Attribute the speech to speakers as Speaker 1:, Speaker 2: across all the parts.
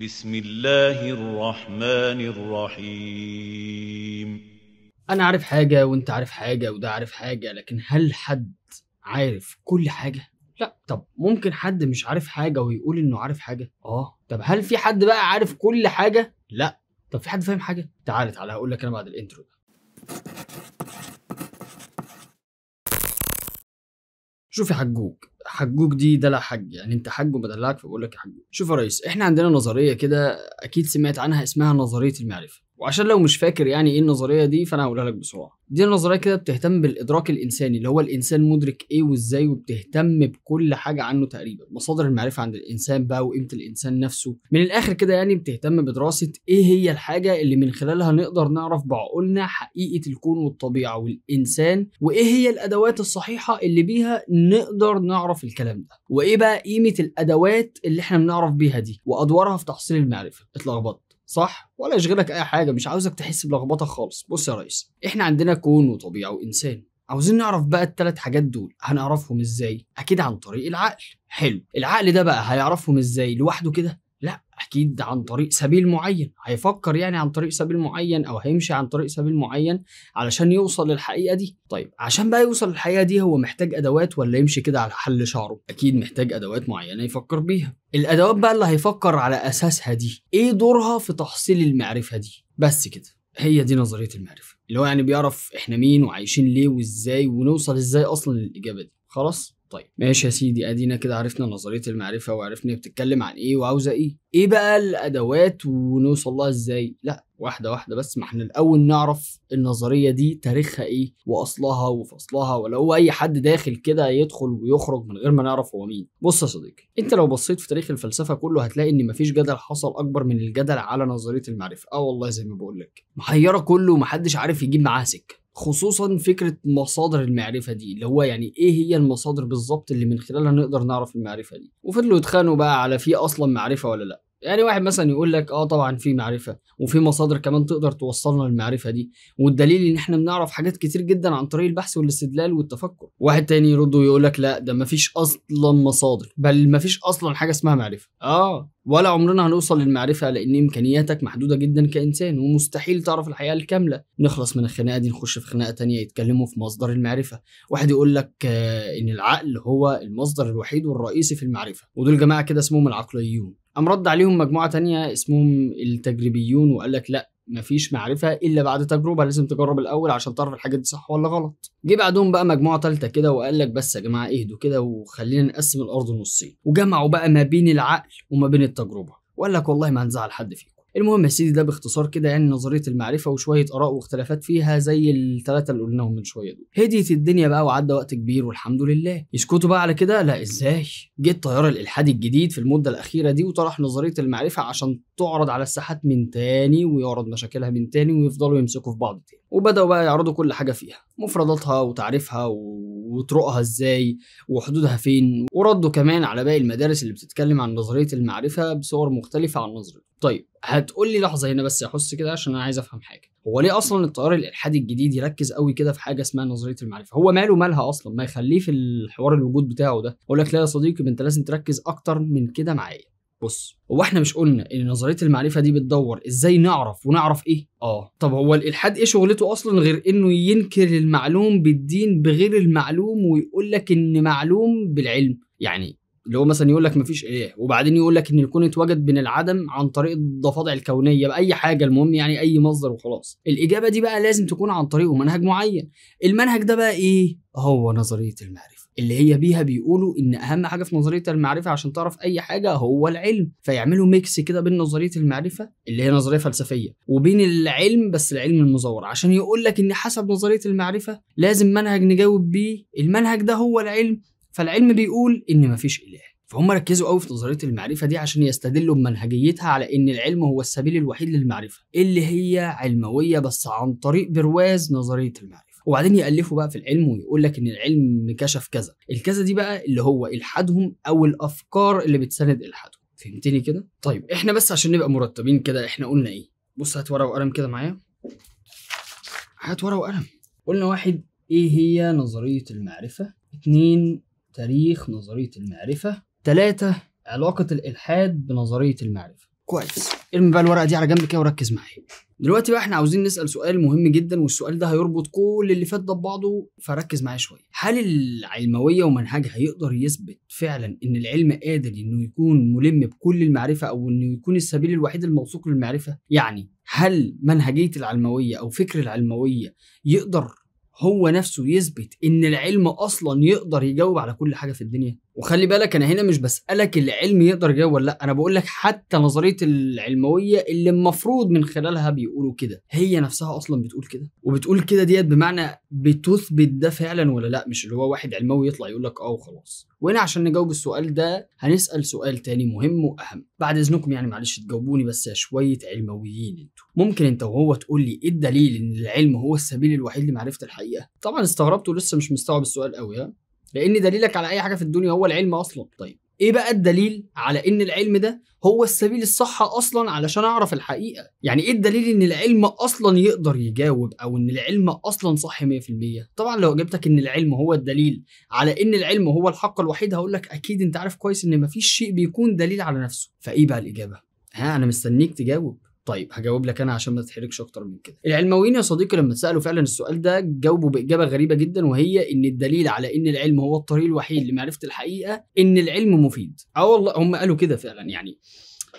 Speaker 1: بسم الله الرحمن الرحيم.
Speaker 2: أنا عارف حاجة وأنت عارف حاجة وده عارف حاجة لكن هل حد عارف كل حاجة؟ لا. طب ممكن حد مش عارف حاجة ويقول إنه عارف حاجة؟ آه. طب هل في حد بقى عارف كل حاجة؟ لا. طب في حد فاهم حاجة؟ تعال تعال هقول لك أنا بعد الإنترو ده. شوف يا حجوج. حجوج دي دلع حج يعني أنت حج وبدلعك فبقول لك يا حجوج شوف يا ريس إحنا عندنا نظرية كده أكيد سمعت عنها اسمها نظرية المعرفة. وعشان لو مش فاكر يعني إيه النظرية دي فأنا هقولها لك بسرعة. دي نظرية كده بتهتم بالإدراك الإنساني اللي هو الإنسان مدرك إيه وإزاي وبتهتم بكل حاجة عنه تقريبا. مصادر المعرفة عند الإنسان بقى وقيمة الإنسان نفسه. من الآخر كده يعني بتهتم بدراسة إيه هي الحاجة اللي من خلالها نقدر نعرف بعقولنا حقيقة الكون والطبيعة والإنسان وإيه هي الأدوات الصحيحة اللي بيها نقدر نعرف الكلام ده. وإيه بقى قيمة الأدوات اللي إحنا بنعرف بيها دي وأدوارها في تحصيل المعرفة. اتلخبطت. صح؟ ولا يشغلك أي حاجة مش عاوزك تحس بلخبطة خالص. بص يا ريس إحنا عندنا كون وطبيعه وإنسان. عاوزين نعرف بقى الثلاث حاجات دول هنعرفهم إزاي؟ أكيد عن طريق العقل. حلو. العقل ده بقى هيعرفهم إزاي لوحده كده؟ أكيد عن طريق سبيل معين هيفكر يعني عن طريق سبيل معين أو هيمشي عن طريق سبيل معين علشان يوصل للحقيقة دي. طيب عشان بقى يوصل للحقيقة دي هو محتاج أدوات ولا يمشي كده على حل شعره؟ أكيد محتاج أدوات معينة يفكر بيها. الأدوات بقى اللي هيفكر على أساسها دي إيه دورها في تحصيل المعرفة دي؟ بس كده هي دي نظرية المعرفة اللي هو يعني بيعرف إحنا مين وعايشين ليه وإزاي ونوصل إزاي أصلا للإجابة دي. خلاص؟ طيب. ماشي يا سيدي أدينا كده عرفنا نظرية المعرفة وعرفنا بتتكلم عن إيه وعاوزة إيه. إيه بقى الأدوات ونوصل لها إزاي؟ لا واحدة واحدة بس ما إحنا الأول نعرف النظرية دي تاريخها إيه وأصلها وفصلها ولو أي حد داخل كده يدخل ويخرج من غير ما نعرف هو مين. بص يا صديقي أنت لو بصيت في تاريخ الفلسفة كله هتلاقي إن مفيش جدل حصل أكبر من الجدل على نظرية المعرفة. آه والله زي ما بقول لك محيرة كله ومحدش عارف يجيب معاها سكة. خصوصا فكرة مصادر المعرفة دي اللي هو يعني إيه هي المصادر بالظبط اللي من خلالها نقدر نعرف المعرفة دي؟ وفضلوا يتخانقوا بقى على في أصلا معرفة ولا لأ. يعني واحد مثلا يقول لك آه طبعا في معرفة وفي مصادر كمان تقدر توصلنا للمعرفة دي. والدليل إن إحنا بنعرف حاجات كتير جدا عن طريق البحث والاستدلال والتفكر. واحد تاني يرد ويقول لك لا ده مفيش أصلا مصادر بل مفيش أصلا حاجة اسمها معرفة. آه ولا عمرنا هنوصل للمعرفة لأن إمكانياتك محدودة جدا كإنسان ومستحيل تعرف الحقيقة الكاملة. نخلص من الخناقة دي نخش في خناقة تانية يتكلموا في مصدر المعرفة. واحد يقول لك آه إن العقل هو المصدر الوحيد والرئيسي في المعرفة. ودول جماعة كده اسمهم العقليون. قام رد عليهم مجموعة تانية اسمهم التجريبيون وقال لك لا مفيش معرفة إلا بعد تجربة لازم تجرب الأول عشان تعرف الحاجات دي صح ولا غلط. جه بعدهم بقى مجموعة تالتة كده وقال لك بس يا جماعة اهدوا كده وخلينا نقسم الأرض نصين، وجمعوا بقى ما بين العقل وما بين التجربة، وقال لك والله ما هنزعل حد فيكم. المهم يا سيدي ده باختصار كده يعني نظرية المعرفة وشوية آراء واختلافات فيها زي الثلاثه اللي قلناهم من شوية دول. هديت الدنيا بقى وعدى وقت كبير والحمد لله. يسكتوا بقى على كده؟ لا إزاي؟ جه التيار الالحادي الجديد في المدة الأخيرة دي وطرح نظرية المعرفة عشان تعرض على الساحات من تاني ويعرض مشاكلها من تاني ويفضلوا يمسكوا في بعض تاني. وبدأوا بقى يعرضوا كل حاجة فيها مفرداتها وتعريفها وطرقها إزاي وحدودها فين وردوا كمان على باقي المدارس اللي بتتكلم عن نظرية المعرفة بصور مختلفة عن نظريه طيب هتقول لي لحظة هنا بس احس كده عشان أنا عايز أفهم حاجة. هو ليه أصلا التيار الإلحادي الجديد يركز قوي كده في حاجة اسمها نظرية المعرفة؟ هو ماله مالها أصلا؟ ما يخليه في الحوار الوجود بتاعه ده. أقول لك لا يا صديقي أنت لازم تركز أكتر من كده معايا. بص هو إحنا مش قلنا إن نظرية المعرفة دي بتدور إزاي نعرف ونعرف إيه؟ آه. طب هو الإلحاد إيه شغلته أصلا غير إنه ينكر المعلوم بالدين بغير المعلوم ويقول لك إن معلوم بالعلم؟ يعني اللي هو مثلا يقول لك مفيش اله وبعدين يقول لك إن الكون اتوجد من العدم عن طريق الضفادع الكونية باي حاجة المهم يعني أي مصدر وخلاص. الإجابة دي بقى لازم تكون عن طريقه منهج معين. المنهج ده بقى إيه؟ هو نظرية المعرفة اللي هي بيها بيقولوا إن أهم حاجة في نظرية المعرفة عشان تعرف أي حاجة هو العلم. فيعملوا mix كده بين نظرية المعرفة اللي هي نظرية فلسفية وبين العلم بس العلم المزور. عشان يقول لك إن حسب نظرية المعرفة لازم منهج نجاوب بيه. المنهج ده هو العلم فالعلم بيقول إن مفيش إله. فهم ركزوا قوي في نظريه المعرفة دي عشان يستدلوا بمنهجيتها على إن العلم هو السبيل الوحيد للمعرفة اللي هي علموية بس عن طريق برواز نظرية المعرفة. وبعدين يألفوا بقى في العلم ويقول لك إن العلم كشف كذا. الكذا دي بقى اللي هو إلحادهم أو الأفكار اللي بتساند إلحادهم. فهمتني كده؟ طيب إحنا بس عشان نبقى مرتبين كده إحنا قلنا إيه؟ بص هات ورقة وقلم كده معايا. هات ورقة وقلم. قلنا واحد إيه هي نظرية المعرفة؟ اتنين تاريخ نظرية المعرفة. تلاتة. علاقة الإلحاد بنظرية المعرفة. كويس. ارمي بقى الورقة دي على جنب كده وركز معايا. دلوقتي بقى إحنا عاوزين نسأل سؤال مهم جدا والسؤال ده هيربط كل اللي فات ده ببعضه فركز معايا شوية. هل العلموية ومنهجها يقدر يثبت فعلا إن العلم قادر إنه يكون ملم بكل المعرفة أو إنه يكون السبيل الوحيد الموثوق للمعرفة؟ يعني هل منهجية العلموية أو فكر العلموية يقدر هو نفسه يثبت إن العلم أصلا يقدر يجاوب على كل حاجة في الدنيا. وخلي بالك أنا هنا مش بسألك العلم يقدر يجاوب ولا لأ أنا بقول لك حتى نظرية العلموية اللي المفروض من خلالها بيقولوا كده. هي نفسها أصلا بتقول كده. وبتقول كده ديت بمعنى بتثبت ده فعلا ولا لأ مش اللي هو واحد علموي يطلع يقول لك آه وخلاص. وهنا عشان نجاوب السؤال ده هنسأل سؤال تاني مهم وأهم. بعد إذنكم يعني معلش تجاوبوني بس يا شوية علمويين أنتوا. ممكن أنت وهو تقول لي إيه الدليل إن العلم هو السبيل الوحيد لمعرفة الحقيقة؟ طبعا استغربت ولسه مش مستوعب السؤال قوي ها؟ لأن دليلك على اي حاجة في الدنيا هو العلم أصلا. طيب إيه بقى الدليل على ان العلم ده هو السبيل الصح أصلا علشان اعرف الحقيقة؟ يعني إيه الدليل ان العلم أصلا يقدر يجاوب أو ان العلم أصلا صح 100% طبعا لو جبتك ان العلم هو الدليل على ان العلم هو الحق الوحيد هقول لك أكيد انت عارف كويس ان مفيش شيء بيكون دليل على نفسه. فايه بقى الإجابة؟ ها أنا مستنيك تجاوب. طيب هجاوب لك أنا عشان ما تتحركش أكتر من كده. العلمويين يا صديقي لما سألوا فعلا السؤال ده جاوبوا بإجابة غريبة جدا وهي إن الدليل على إن العلم هو الطريق الوحيد لمعرفة الحقيقة إن العلم مفيد. آه والله هم قالوا كده فعلا يعني.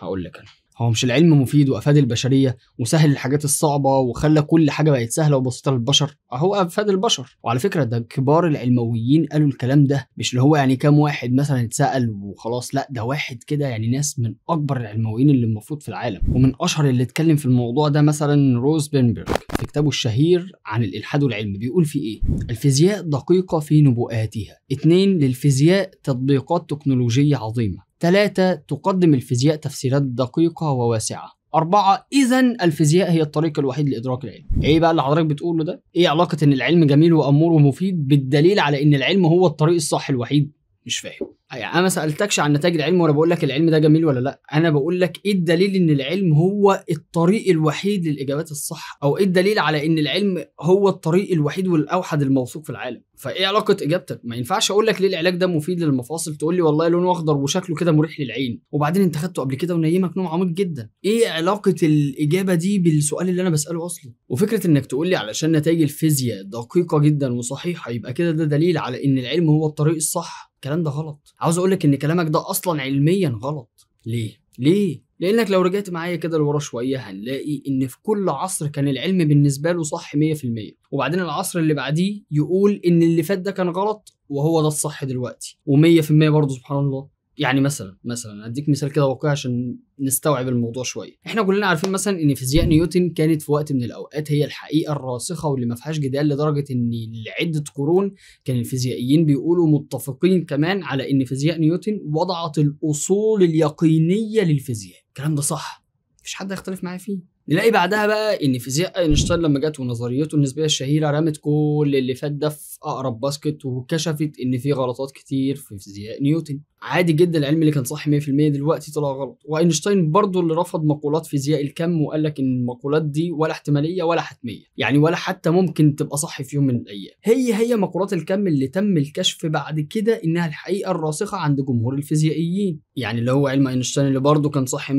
Speaker 2: هقول لك أنا. هو مش العلم مفيد وأفاد البشرية وسهل الحاجات الصعبة وخلى كل حاجة بقت سهلة وبسيطة للبشر؟ أهو أفاد البشر. وعلى فكرة ده كبار العلمويين قالوا الكلام ده مش اللي هو يعني كام واحد مثلا اتسأل وخلاص لا ده واحد كده يعني ناس من أكبر العلمويين اللي المفروض في العالم. ومن أشهر اللي اتكلم في الموضوع ده مثلا روز بينبرج في كتابه الشهير عن الإلحاد والعلم. بيقول في إيه؟ الفيزياء دقيقة في نبوءاتها. اتنين للفيزياء تطبيقات تكنولوجية عظيمة. ثلاثة تقدم الفيزياء تفسيرات دقيقة وواسعة أربعة إذا الفيزياء هي الطريق الوحيد لإدراك العلم. إيه بقى اللي حضرتك بتقوله ده؟ إيه علاقة إن العلم جميل وأمور ومفيد بالدليل على إن العلم هو الطريق الصح الوحيد؟ مش فاهم. يعني أنا ما سألتكش عن نتائج العلم ولا بقول لك العلم ده جميل ولا لأ. أنا بقول لك إيه الدليل إن العلم هو الطريق الوحيد للإجابات الصح؟ أو إيه الدليل على إن العلم هو الطريق الوحيد والأوحد الموثوق في العالم؟ فإيه علاقة إجابتك؟ ما ينفعش أقول لك ليه العلاج ده مفيد للمفاصل تقول لي والله لونه أخضر وشكله كده مريح للعين. وبعدين أنت خدته قبل كده ونيمك نوم عميق جدا. إيه علاقة الإجابة دي بالسؤال اللي أنا بسأله أصلا؟ وفكرة إنك تقول لي علشان نتائج الفيزياء دقيقة جدا وصحيحة يبقى كده ده دليل على إن العلم هو الطريق الصح؟ الكلام ده غلط. عاوز أقول لك إن كلامك ده أصلا علميا غلط. ليه؟ ليه؟ لأنك لو رجعت معايا كده لورا شوية هنلاقي إن في كل عصر كان العلم بالنسبة له صح 100% وبعدين العصر اللي بعديه يقول إن اللي فات ده كان غلط وهو ده الصح دلوقتي. و100% برضه سبحان الله. يعني مثلا مثلا أديك مثال كده واقعي عشان نستوعب الموضوع شوية. إحنا كلنا عارفين مثلا إن فيزياء نيوتن كانت في وقت من الأوقات هي الحقيقة الراسخة واللي ما فيهاش جدال لدرجة إن لعدة قرون كان الفيزيائيين بيقولوا متفقين كمان على إن فيزياء نيوتن وضعت الأصول اليقينية للفيزياء. الكلام ده صح؟ مفيش حد هيختلف معايا فيه. نلاقي بعدها بقى إن فيزياء أينشتاين لما جت ونظريته النسبية الشهيرة رمت كل اللي فات ده في أقرب basket وكشفت إن في غلطات كتير في فيزياء نيوتن. عادي جدا العلم اللي كان صح 100% دلوقتي طلع غلط. وأينشتاين برضه اللي رفض مقولات فيزياء الكم وقال لك إن المقولات دي ولا احتمالية ولا حتمية. يعني ولا حتى ممكن تبقى صح في يوم من الأيام. هي هي مقولات الكم اللي تم الكشف بعد كده إنها الحقيقة الراسخة عند جمهور الفيزيائيين. يعني اللي هو علم أينشتاين اللي برضه كان صح 100%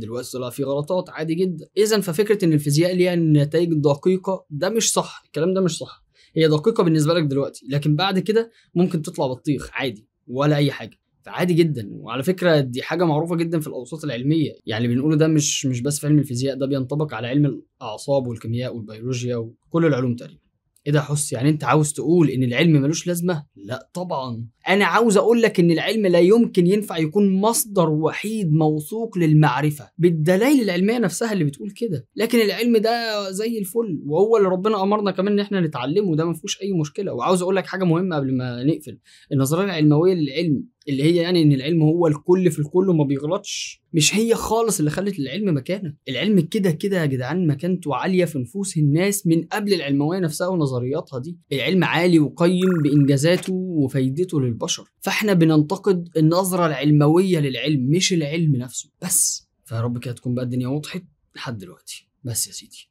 Speaker 2: دلوقتي طلع فيه غلطات عادي جدا. اذا ففكرة إن الفيزياء ليها نتائج دقيقة ده مش صح. الكلام ده مش صح. هي دقيقة بالنسبة لك دلوقتي. لكن بعد كده ممكن تطلع بطيخ عادي ولا أي حاجة. فعادي جدا. وعلى فكرة دي حاجة معروفة جدا في الأوساط العلمية. يعني اللي بنقوله ده مش مش بس في علم الفيزياء ده بينطبق على علم الأعصاب والكيمياء والبيولوجيا وكل العلوم تقريبا. إيه ده حس يعني أنت عاوز تقول إن العلم ملوش لازمة؟ لا طبعا. أنا عاوز أقول لك إن العلم لا يمكن ينفع يكون مصدر وحيد موثوق للمعرفة. بالدلائل العلمية نفسها اللي بتقول كده. لكن العلم ده زي الفل. وهو اللي ربنا أمرنا كمان إن إحنا نتعلمه. ده ما فيهوش أي مشكلة. وعاوز أقول لك حاجة مهمة قبل ما نقفل. النظرية العلمويه للعلم اللي هي يعني إن العلم هو الكل في الكل وما بيغلطش. مش هي خالص اللي خلت العلم مكانه. العلم كده كده يا جدعان مكانته عالية في نفوس الناس من قبل العلموية نفسها ونظرياتها دي. العلم عالي وقيم بإنجازاته وفايدته للبشر. فإحنا بننتقد النظرة العلموية للعلم مش العلم نفسه. بس فيا رب كده تكون بقى الدنيا وضحت لحد دلوقتي. بس يا سيدي.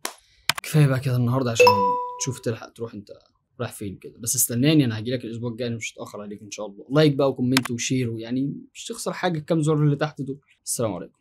Speaker 2: كفاية بقى كده النهارده عشان تشوف تلحق تروح أنت رايح فين كده. بس استناني أنا هجي لك الأسبوع الجاي مش هتأخر عليك إن شاء الله. like بقى و comment و share ويعني مش تخسر حاجة. الكام زر اللي تحت دول. السلام عليكم.